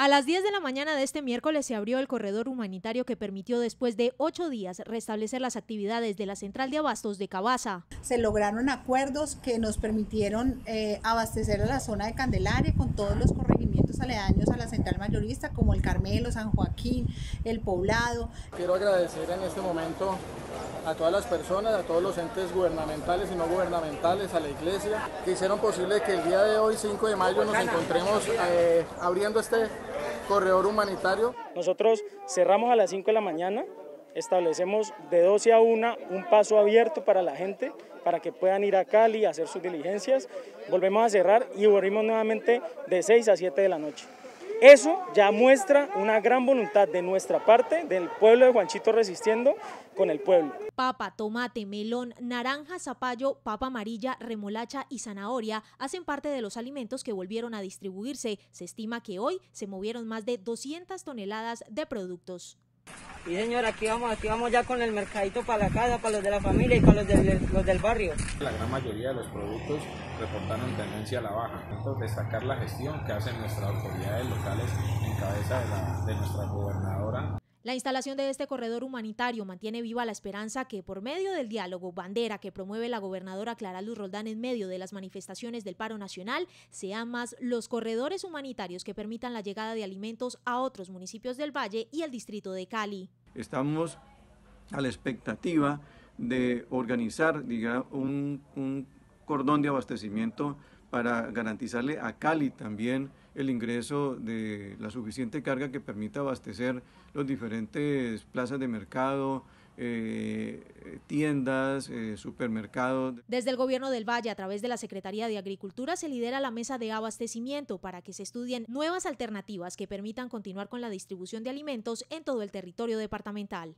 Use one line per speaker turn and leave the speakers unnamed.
A las 10 de la mañana de este miércoles se abrió el corredor humanitario que permitió después de ocho días restablecer las actividades de la central de abastos de Cabaza.
Se lograron acuerdos que nos permitieron eh, abastecer a la zona de Candelaria con todos los corregimientos aledaños a la central mayorista como el Carmelo, San Joaquín, el Poblado.
Quiero agradecer en este momento a todas las personas, a todos los entes gubernamentales y no gubernamentales, a la iglesia, que hicieron posible que el día de hoy, 5 de mayo, nos encontremos eh, abriendo este corredor humanitario.
Nosotros cerramos a las 5 de la mañana, establecemos de 12 a 1 un paso abierto para la gente, para que puedan ir a Cali a hacer sus diligencias. Volvemos a cerrar y volvemos nuevamente de 6 a 7 de la noche. Eso ya muestra una gran voluntad de nuestra parte, del pueblo de Juanchito resistiendo con el pueblo.
Papa, tomate, melón, naranja, zapallo, papa amarilla, remolacha y zanahoria hacen parte de los alimentos que volvieron a distribuirse. Se estima que hoy se movieron más de 200 toneladas de productos.
Sí, señora, aquí vamos, aquí vamos ya con el mercadito para la casa, para los de la familia y para los del, los del barrio.
La gran mayoría de los productos reportaron tendencia a la baja. Entonces, destacar la gestión que hacen nuestras autoridades locales en cabeza de, la, de nuestra gobernadora.
La instalación de este corredor humanitario mantiene viva la esperanza que por medio del diálogo bandera que promueve la gobernadora Clara Luz Roldán en medio de las manifestaciones del paro nacional, sean más los corredores humanitarios que permitan la llegada de alimentos a otros municipios del Valle y el distrito de Cali.
Estamos a la expectativa de organizar un, un cordón de abastecimiento para garantizarle a Cali también el ingreso de la suficiente carga que permita abastecer los diferentes plazas de mercado, eh, tiendas, eh, supermercados.
Desde el gobierno del Valle, a través de la Secretaría de Agricultura, se lidera la mesa de abastecimiento para que se estudien nuevas alternativas que permitan continuar con la distribución de alimentos en todo el territorio departamental.